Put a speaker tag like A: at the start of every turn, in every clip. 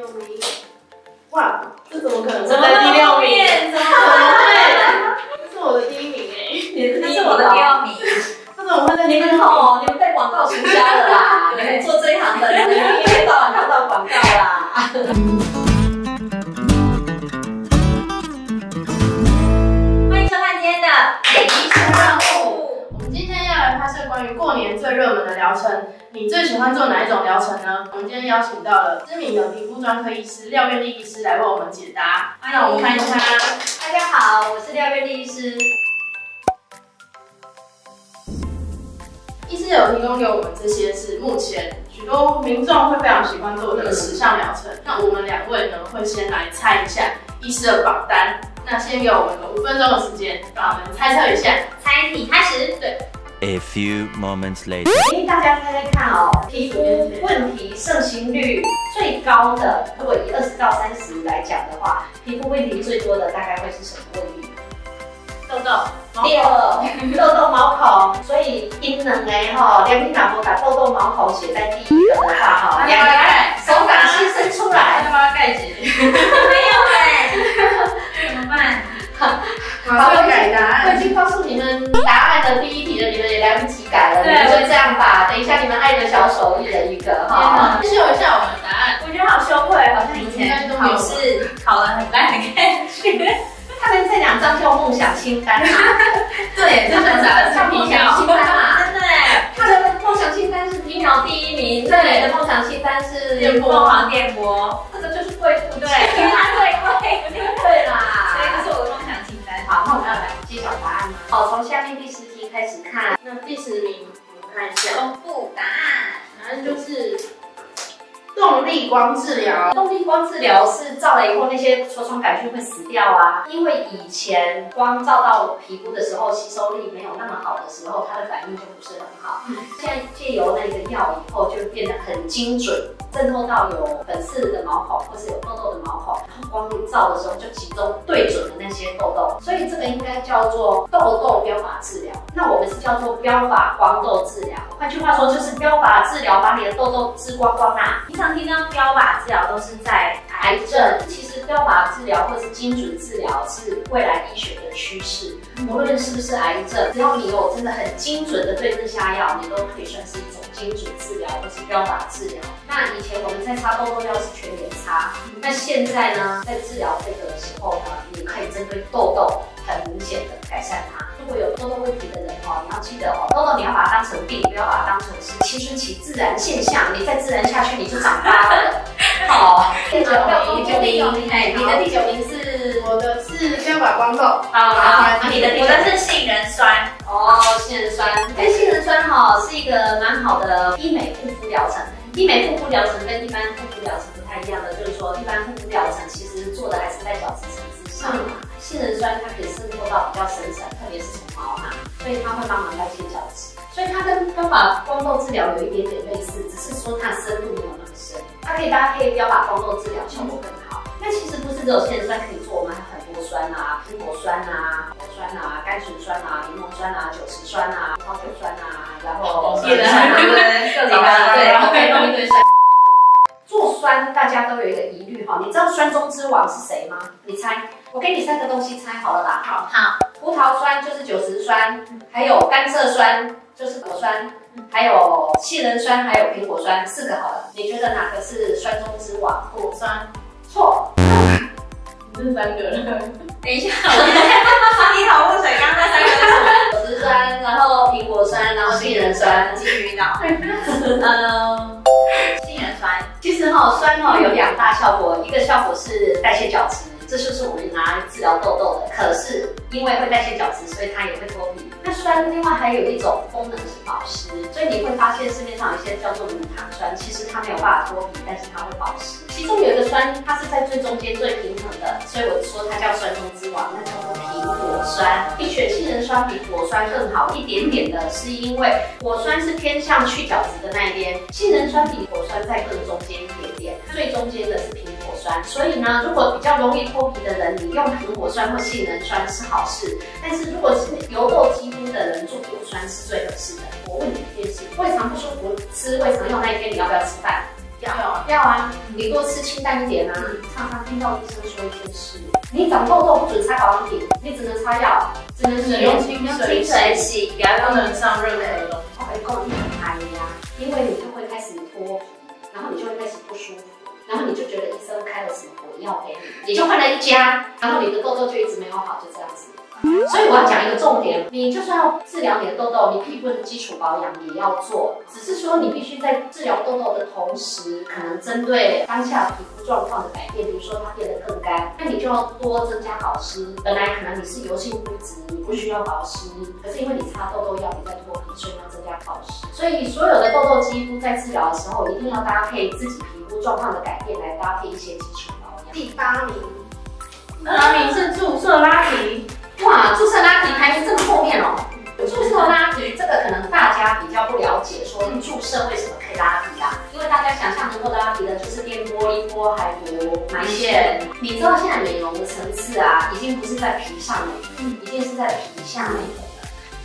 A: 名。哇，这怎么可能？
B: 怎么第六名？
A: 怎么可能？对，这是我的第一名哎。
B: 这是我的第二名。
A: 这怎么会在
B: 你们哦，你们被广告行销了啦！你们做这一行的，你们一天到晚看到广告啦。
A: 过年最热门的疗程，你最喜欢做哪一种疗程呢？我们今天邀请到了知名的皮肤专科医师廖月丽医师来为我们解答。那我们看一下，
B: 大家好，我是廖月丽医师。
A: 医师有提供给我们这些是目前许多民众会非常喜欢做的时尚疗程。那我们两位呢会先来猜一下医师的榜单。那先给我们个五分钟的时间，让我们猜测一下。
B: 猜题开始。
A: 对，
C: A few moments later.
B: 建议大家猜猜看哦，皮肤问题盛行率最高的，如果以二十到三十来讲的话，皮肤问题最多的大概会是什么问题？
A: 痘痘，
B: 第二，痘痘毛孔，所以阴冷哎哈，两瓶打波把痘痘毛孔写在第一个的话哈，两个手掌心伸出来，
A: 他盖起。
B: 没有哎，怎么办？
A: 马上改答案。
B: 我已经告诉你们答案的第一题了，你们也来不及改了，你
A: 对
B: 们就这样吧。等一下你们爱的小手一人一个哈。
A: 秀一下我们的答案。
B: 我觉得好羞愧，好像以前考试考得很烂的感觉。他们这两张叫梦想清单嘛，
A: 对，
B: 他们这叫梦想清单嘛，
A: 真的哎。
B: 他的梦想清单是皮秒第一名，这里的梦想清单是
A: 电波
B: 凤凰电波，这个就是贵妇对，它最贵，
A: 光治疗。
B: 动力光治疗是照了以后那些痤疮杆菌会死掉啊，因为以前光照到皮肤的时候吸收力没有那么好的时候，它的反应就不是很好。现在借由那个药以后，就变得很精准，渗透到有粉刺的毛孔或是有痘痘的毛孔，然后光一照的时候就集中对准了那些痘痘，所以这个应该叫做痘痘标靶治疗。那我们是叫做标靶光痘治疗，换句话说就是标靶治疗把你的痘痘治光光啊。
D: 平常听到标靶治疗都是在
B: 癌症，其实标靶治疗或是精准治疗是未来医学的趋势。无论是不是癌症，只要你有真的很精准的对症下药，你都可以算是一种精准治疗或是标靶治疗。那以前我们在擦痘痘药是全脸擦，那现在呢，在治疗这个的时候呢，你可以针对痘痘很明显的改善它。如果有痘痘问题的人哦，你要记得哦，痘痘你要把它当成病，不要把它当成是青春期自然现象。你再自然下去，你就长疤了。好，第九名，第九名，哎，你的第九名是
A: 我的是标靶光豆。
B: 啊，你的第九名
D: 我的是杏仁酸，
B: 哦，杏仁酸。哎杏仁酸哈是一个蛮好的医美护肤疗程。医美护酸啊、甘醇酸啊、柠檬酸啊、酒石酸啊、葡萄酒酸啊，然后
D: 叶酸对不对？各种
B: 对，然后可以弄一
D: 对
B: 堆酸。做酸大家都有一个疑虑哈，你知道酸中之王是谁吗？你猜，我给你三个东西猜好了吧？好，
D: 好，
B: 葡萄酸就是酒石酸，还有甘蔗酸就是果酸，还有杏仁酸，还有苹果酸，四个好了。你觉得哪个是酸中之王？
A: 果酸，
B: 错，
A: 你是三个了。
D: 等一下，我先一头雾水，刚刚那三个是什么？
B: 果汁酸，然后苹果酸，然后杏仁酸。
D: 金鱼脑，嗯，杏仁酸，
B: 其实哈、酸哈、有两大效果，一个效果是代谢角质，这就是我们拿来治疗痘痘的。可是因为会代谢角质，所以它也会脱皮。那酸另外还有一种功能是保湿，所以你会发现市面上有些叫做乳糖酸，其实它没有办法脱皮，但是它会保湿。其中有一个酸，它是在最中间最平衡的，所以我说它叫酸中之王，那叫做苹果酸。比选杏仁酸比果酸更好一点点的，是因为果酸是偏向去角质的那一边，杏仁酸比果酸在更中间一点点，最中间的是苹果酸。所以呢，如果比较容易脱皮的人，你用苹果酸或杏仁酸是好事，但是如果是油痘肌肤的人，做果酸是最合适的。我问你一件事，胃肠不舒服吃胃肠药那一天，你要不要吃饭？
A: 要啊，
B: 要啊，你多吃清淡一点啊。常常听到医生说一件事，你长痘痘不准擦保养品，你只能擦药，只能
A: 使用清水
D: 清水洗，不要
A: 不
D: 用
A: 能上任何东西。
B: 我跟你讲，哎呀，因为你就会开始脱皮，然后你就会开始不舒服，然后你就觉得医生开了什么补药给你，你就换了一家，然后你的痘痘就一直没有好，就这样子。所以我要讲一个重点，你就算要治疗你的痘痘，你皮肤的基础保养也要做，只是说你必须在治疗痘痘的同时，可能针对当下皮肤状况的改变，比如说它变得更干，那你就要多增加保湿。本来可能你是油性肤质，你不需要保湿，可是因为你擦痘痘药，你在脱皮，所以要增加保湿。所以所有的痘痘肌肤在治疗的时候，一定要搭配自己皮肤状况的改变来搭配一些基础保养。
D: 第八名，
A: 第八名是注射拉提，
B: 哇，注射拉提排名这么后面哦。注射拉提这个可能大家比较不了解，说注射为什么可以拉提啊？因为大家想象能够拉提的就是电波、音波、海波、埋线。你知道现在美容的层次啊，已经不是在皮上美容，一定是在皮下美容了。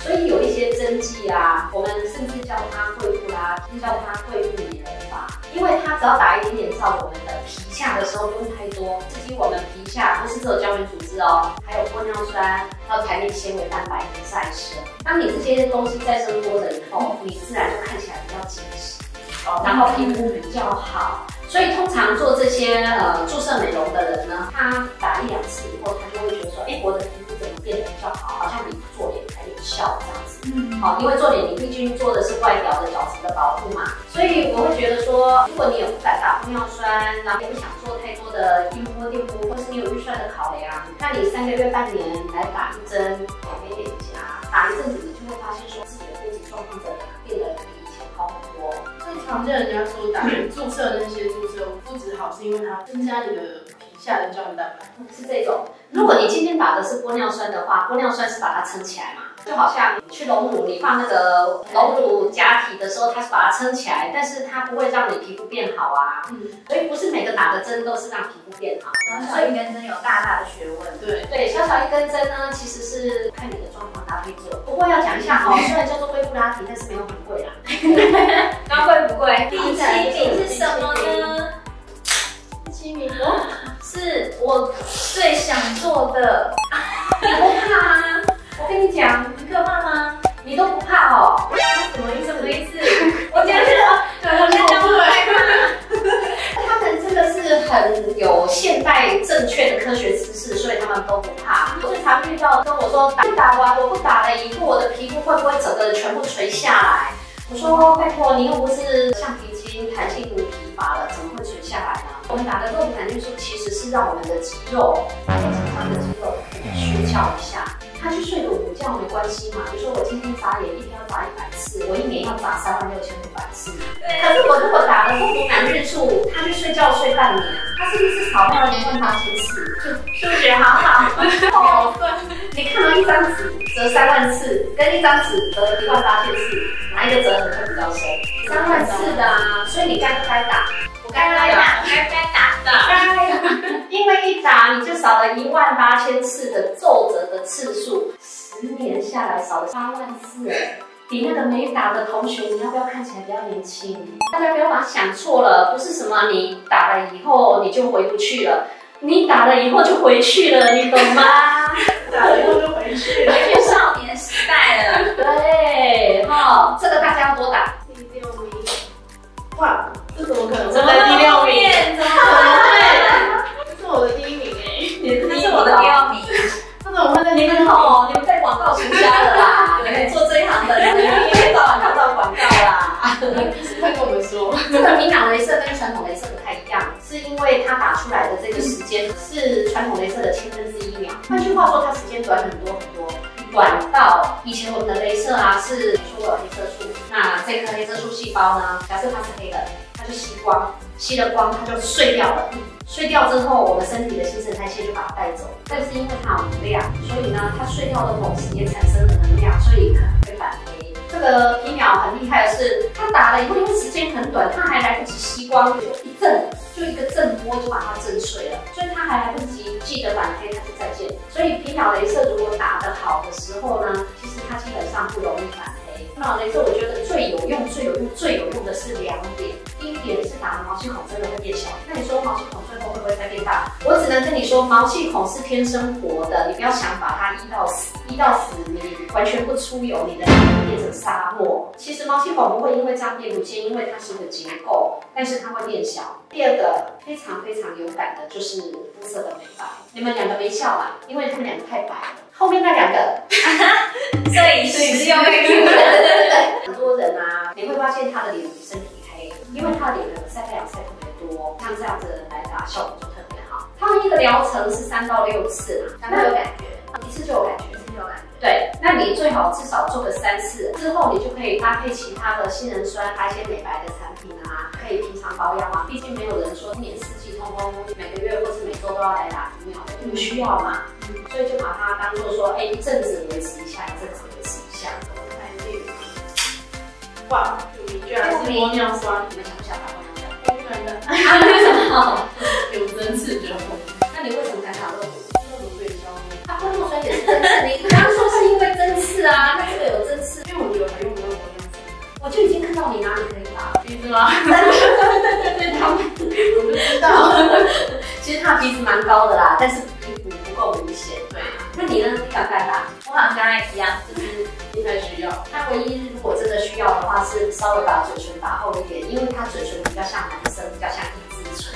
B: 所以有一些针剂啊，我们甚至叫它贵妇拉提，叫它贵妇美容法，因为它只要打一点点到我们的皮下的时候，不用太多，刺激我们皮下不是只有胶原组织哦，还有玻尿酸，还有弹力纤维、蛋白跟再生。当你这些东西再生多了以后，你自然就看起来比较紧实，哦然后皮肤比较好。所以通常做这些呃注射美容的人呢，他打一两次以后，他就会觉得说，哎，我的皮肤怎么变得比较好，好像比做脸还有效这样子。
D: 嗯，
B: 好，因为做脸你毕竟做的是外表的角质的保护嘛，所以我会觉得说，如果你也不敢打玻尿酸，然后也不想做太多的音波、电波，或是你有预算的考量，那你三个月、半年来打一针，两边脸颊，打一阵子，你就会发现说自己的肤质状况真的变得比以前好很多。
A: 最常见人家说打注射那些注射肤质好，是因为它增加你的皮下的胶原蛋白。
B: 是这种。如果你今天打的是玻尿酸的话，玻尿酸是把它撑起来嘛，就好像你去隆乳，你放那个隆乳假体的时候，它是把它撑起来，但是它不会让你皮肤变好啊。
A: 嗯，
B: 所以不是每个打的针都是让皮肤变好。
D: 然后小一根针有大大的学问。
A: 对，
B: 对，小小一根针呢，其实是看你的状况搭配做。不过要讲一下哦，虽然叫做贵妇拉提，但是没有很贵啦。
D: 那贵不贵？第七名是什么呢？
A: 第七名哦，
D: 是我最想做的。
B: 你不怕啊？我跟你讲，
D: 很可怕吗？
B: 你都不怕哦。
A: 什么意思？
D: 什么意思？我觉得对，我现在讲我害怕。
B: 他们真的是很有现代正确的科学知识，所以他们都不怕。我最常遇到跟我说，打打完我不打了以后，我的皮肤会不会整个全部垂下来？我说拜托，你又不是橡皮筋弹性如皮发了，怎么会垂下来呢？我们打的肉毒杆菌素其实是让我们的肌肉，我今天眨眼一天要打一百次，我一年要打三万六千五百次。可是我如果打了肉毒杆菌素，他去睡觉睡半年，他是不是少掉了一万八千次？就
D: 数学好好。
B: 你看到一张纸折三万次，跟一张纸折一万八千次，哪一个折痕会比较深？三万次的啊，所以你该不该打？
D: 我该该打，该该打的。
B: 该，因为一打你就少了一万八千次的皱褶的次数，十年下来少了八万次。比那个没打的同学，你要不要看起来比较年轻？大家不要把想错了，不是什么你打了以后你就回不去了，你打了以后就回去了，你懂吗？
A: 打了以后就回去。
D: 回去少年时代了。
B: 对，哈，这个大家要多打。
A: 第六名，哇，这怎么可能？
D: 怎么
A: 第六名？
B: 吸了光它就碎掉了。碎掉之后，我们身体的新陈代谢就把它带走。但是因为它有能量，所以呢，它碎掉的同时也产生了能量，所以可能会反黑。这个皮秒很厉害的是，它打了以后，因为时间很短，它还来不及吸光，就一震，就一个震波就把它震碎了，所以它还来不及记得反黑，它就再见。所以皮秒镭射如果打得好的时候呢，其实它基本上不容易反黑。皮秒镭射我觉得最有用、最有用、最有用的是两点。第一点是打了毛细孔真的会变小，那你说毛细孔最后会不会再变大？我只能跟你说，毛细孔是天生活的，你不要想把它医到死，医到死你完全不出油，你的脸会变成沙漠。其实毛细孔不会因为这样变不见，因为它是一个结构，但是它会变小。第二个非常非常有感的就是肤色的美白，你们两个没笑吧，因为他们两个太白了。后面那两个，
D: 摄影师用
B: 对对对对，很多人啊，你会发现他的脸比身体黑，因为他的脸呢晒太阳晒特别多，像这样子的人来打效果就特别好。他们一个疗程是三到六次嘛，
D: 有没有感觉？
B: 一次就有感觉。
D: 一次就有感觉。
B: 对，那你最好至少做个三次，之后你就可以搭配其他的杏仁酸，打一些美白的产品啊，可以平常保养嘛。毕竟没有人说一年四季通通每个月或是每周都要来打疫苗，不需要嘛。所以就把它当做说，哎，一阵子维持一下，一阵子维持一下。
A: 哇，你居然是 玻尿酸，
B: 你们想不想打玻尿酸？
A: 当然的，
B: 啊，为什么？
A: 有针刺就好。
B: 那你为什么敢打肉毒？玻尿酸也是针刺，你刚刚说是因为针刺啊，那这个有针刺，
A: 因为我觉得还用不到玻尿酸。
B: 我就已经看到你哪里可以打
A: 鼻子吗？
B: 对对对对，他们
A: 我不知道。
B: 其实他鼻子蛮高的啦，但是鼻骨不够明显。
A: 对，
B: 那你呢？你敢不敢打？
D: 我好像跟他一样，就是
A: 不太需要。
B: 那唯一如果真的需要的话，是稍微把嘴唇打厚一点，因为他嘴唇比较像男生，比较像一字唇。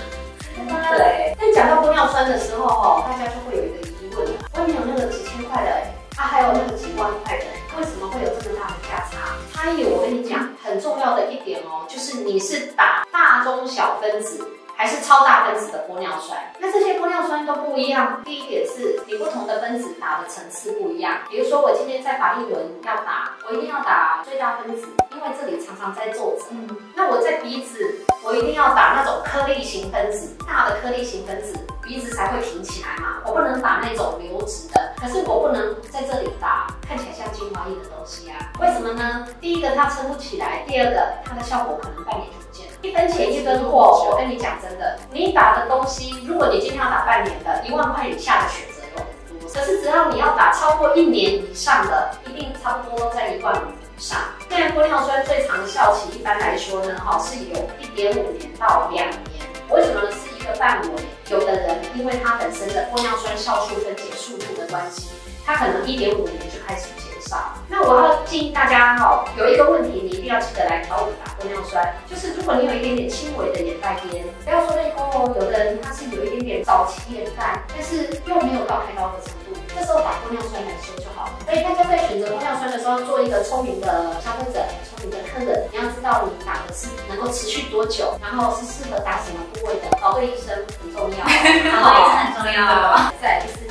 B: 对。但讲到玻尿酸的时候，哦，大家就会有一个问了：外面有那个几千块的，啊，还有那个几万块的，为什么会有这么大的价差？差异我跟你讲，很重要的一点哦，就是你是打大中小分子。还是超大分子的玻尿酸，那这些玻尿酸都不一样。第一点是你不同的分子打的层次不一样。比如说我今天在法令纹要打，我一定要打最大分子，因为这里常常在皱褶。嗯，那我在鼻子，我一定要打那种颗粒分子，大的颗粒型分子，鼻子才会挺起来嘛。我不能打那种流质的，可是我不能在这里打看起来像精华液的东西啊。为什么呢？第一个它撑不起来，第二个它的效果可能半年就不见了。一分钱一分货，我跟你讲真的，你打的东西，如果你今天要打半年的，一万块以下的选择有很多。可是只要你要打超过一年以上的，一定差不多在一万五以上。现在玻尿酸最长的效期，一般来说呢，哈是有一点五年到两年。为什么？是一个范围。有的人因为他本身的玻尿酸酵素分解速度的关系，他可能一点五年就开始减少。那我要建议大家哈，有一个问题，你一定要记得来找我打玻尿酸，就是如果你有一点点轻微的眼袋边，不要说泪沟哦，有的人他是有一点点早期眼袋，但是又没有到开刀的程度，这时候打玻尿酸来修就好了。所以大家在选择玻尿酸的时候，做一个聪明的消费者，聪明的客人，你要知道你打的是能够持续多久，然后是适合打什么部位的，找对医生很重要，
D: 然后也是很重要。
B: 再第四题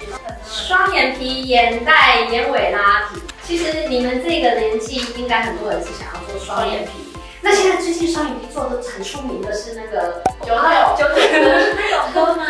B: 就是双眼皮、眼袋、眼尾拉皮。其实你们这个年纪，应该很多人是想要做双眼皮。那现在最近双眼皮做的很出名的是那个
A: 九六
B: 九九哥，
D: 他有歌吗？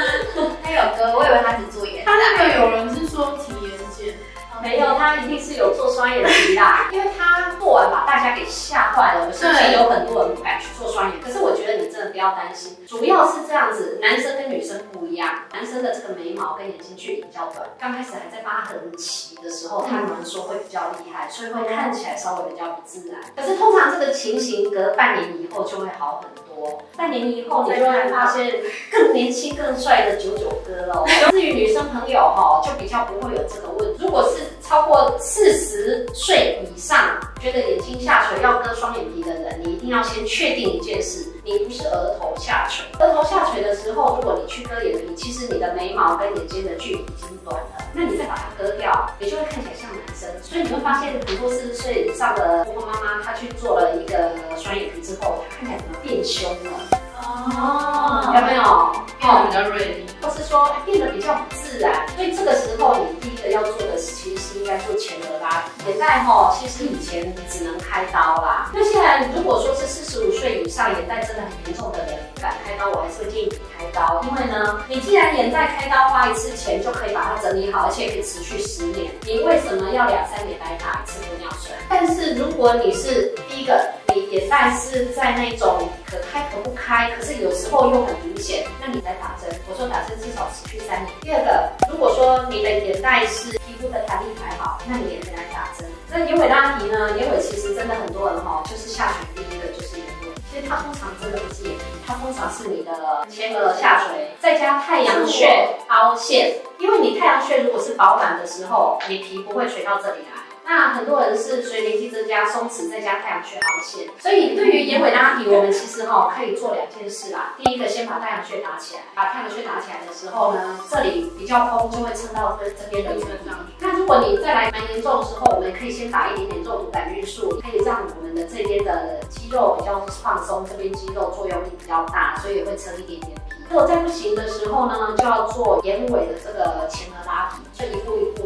D: 他有歌，我以为他只做眼
A: 他那个有人是说提眼睑，
B: 没有，他一定是有做双眼皮啦，因为他做完把大家给吓坏了。我相信有很多人不敢去做双眼，可是我觉得你真的不要担心，主要是这样子，男生跟女生不一样，男生的这个眉毛跟眼睛距离比较短，刚开始还在疤痕期的时候，他们说会比较厉害，所以会看起来稍微比较不自然。可是通常这个情形隔半年以后就会好很多，半年以后你就会发现更年轻、更帅的九九哥喽。至于女生朋友哈，就比较不会有这个问题。如果是超过四十岁以上，觉得眼睛下垂要割双眼皮的人，你一定要先确定一件事：你不是额头下垂。额头下垂的时候，如果你去割眼皮，其实你的眉毛跟眼睛的距离已经短了，那你再把它割掉，你就会看起来像男生。所以你会发现，很多四十岁以上的婆婆妈妈，她去做了一个双眼皮之后，她看起来怎么变凶了？
A: 哦
B: 有没有？
A: 变得比较锐利。
B: 或是说变得比较不自然，所以这个时候你第一个要做的其实是应该做前额拉提。眼袋哈，其实以前只能开刀啦。那现在如果说是四十五岁以上眼袋真的很严重的人不敢开刀，我还是会建议你开刀，因为呢，你既然眼袋开刀花一次钱就可以把它整理好，而且可以持续十年，你为什么要两三年来打一次玻尿酸？但是如果你是第一个，你眼袋是在那种可开可不开，可是有时候又很明显，那你再打针。我说打针至少持续三年。第二个，如果说你的眼袋是皮肤的弹力还好，那你也可以来打针。那眼尾拉提呢？眼尾其实真的很多人哈，就是下垂第一个就是眼尾。其实它通常真的不是眼皮，它通常是你的前额下垂，再加太阳穴凹陷。因为你太阳穴如果是饱满的时候，你皮不会垂到这里来。那很多人是随年纪增加松弛，再加太阳穴凹陷，所以对于眼尾拉提，我们其实哈可以做两件事啦。第一个，先把太阳穴打起来，把太阳穴打起来的时候呢，这里比较空，就会撑到这这边的眼皮。那如果你再来蛮严重的时候，我们可以先打一点点肉毒杆菌素，可以让我们的这边的肌肉比较放松，这边肌肉作用力比较大，所以也会撑一点点皮。如果再不行的时候呢，就要做眼尾的这个前额拉皮，就一步。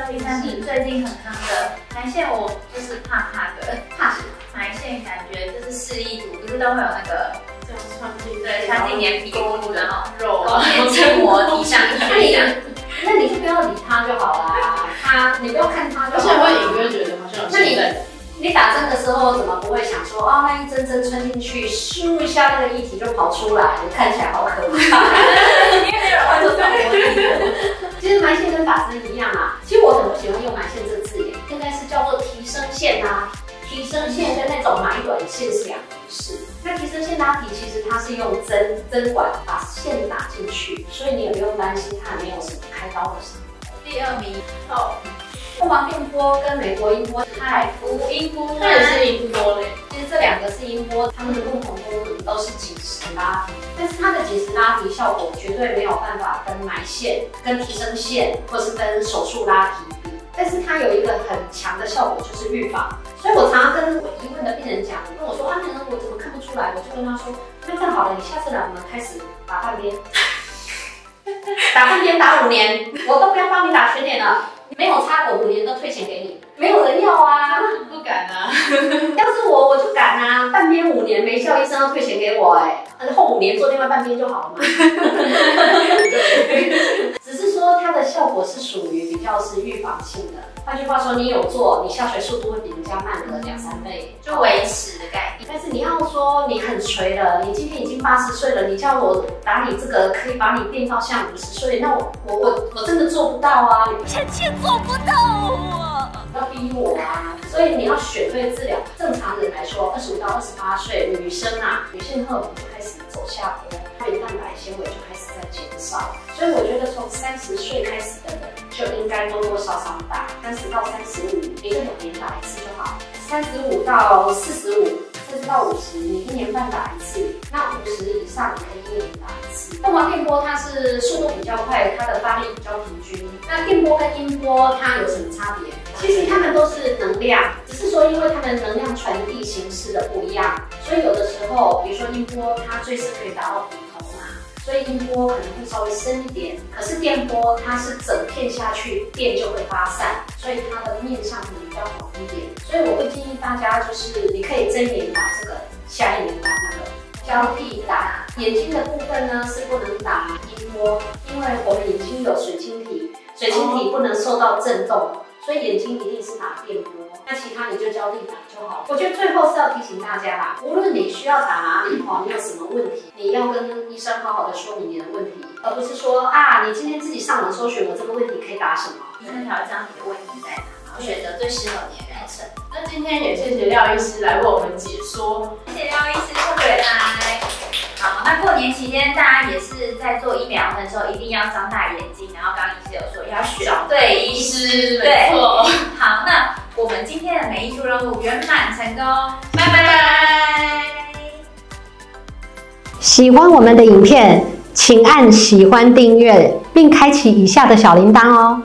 A: 三
D: 第三题最近很夯的埋线，我就是怕怕的，
B: 怕什么？
D: 埋线感觉就是示意图，不是都会有那个
A: 这样穿进
D: 对穿进眼皮肤，然后
A: 肉
D: 勾连筋膜底上
B: 那
D: 去
B: 你
D: 这样。
B: 那你就不要理他就好啦，他你不要看他就
A: 而且
B: 好了。
A: 会隐约觉得好像有
B: 那你你打针的时候怎么不会想说哦，那一针针穿进去，咻一下那个液体就跑出来，看起来好可怕。
D: 因为没有人会做这种模拟。
B: 其实埋线跟打针一样啊，其实我很不喜欢用埋线这个字眼，应该是叫做提升线拉提。提升线跟那种埋短线是两回事。那提升线拉提其实它是用针针管把线打进去，所以你也不用担心它没有什么开刀的伤口。
D: 第二名哦，
B: 凤凰电波跟美国音波是
D: 海福音波
A: 它也是音波嘞，
B: 其实这两个是音波，它们的共同功能都是紧实拉提，但是它的紧实拉提效果绝对没有办法跟埋线、跟提升线或是跟手术拉提比。但是它有一个很强的效果，就是预防。所以我常常跟我疑问的病人讲，跟我说啊，那我怎么看不出来？我就跟他说，那这样好了，你下次来我们开始打半边，打半边打五年，我都不要帮你打全年了，没有差我五年都退钱给你，没有人要啊。
A: 不敢啊。
B: 要是我，我就敢啊！半边五年没效，医生要退钱给我哎、然后五年做另外半边就好了嘛。它的效果是属于比较是预防性的。换句话说，你有做，你下垂速度会比人家慢个两三倍，
D: 就维持的概念。
B: 但是你要说你很垂了，你今天已经八十岁了，你叫我打你这个可以把你变到像五十岁，那我我我我真的做不到啊！你
E: 臣妾做不到啊！
B: 不要逼我啊！所以你要选对治疗。正常人来说，二十五到二十八岁女生啊，女性荷尔蒙就开始走下坡，它的蛋白纤维就开始在减少。所以我觉得从三十岁开始的人就应该多多少少打，三十到三十五，你就两年打一次就好。三十五到四十五，甚至到五十，你一年半打一次。那五十以上，你可以一年打一次。那么电波它是速度比较快，它的发力比较平均。那电波跟音波它有什么差别？其实它们都是能量，只是说因为它们能量传递形式的不一样，所以有的时候，比如说音波，它最是可以达到，所以音波可能会稍微深一点。可是电波它是整片下去，电就会发散，所以它的面上可能比较广一点。所以我会建议大家，就是你可以这一年打这个，下一年打那个。交替打眼睛的部分呢是不能打音波，因为我们眼睛有水晶体，水晶体不能受到震动，所以眼睛一定是打电波。那其他你就交替打就好。我觉得最后是要提醒大家啦，无论你需要打哪里哦，你有什么问题，你要跟医生好好的说明你的问题，而不是说啊，你今天自己上网搜寻我这个问题可以打什么。
D: 医生才会知道你的问题在哪，然后选择最适合你的疗程。
A: 那今天也谢谢廖医师来为我们解说。
D: 谢谢廖医师回来。好，那过年期间大家也是在做疫苗的时候，一定要张大眼睛。然后刚刚医师有说要选对医师，
A: 没
D: 对。
A: 错。
D: 好，那我们今天的每一出任务圆满成功，拜拜。
B: 喜欢我们的影片，请按喜欢、订阅，并开启以下的小铃铛哦。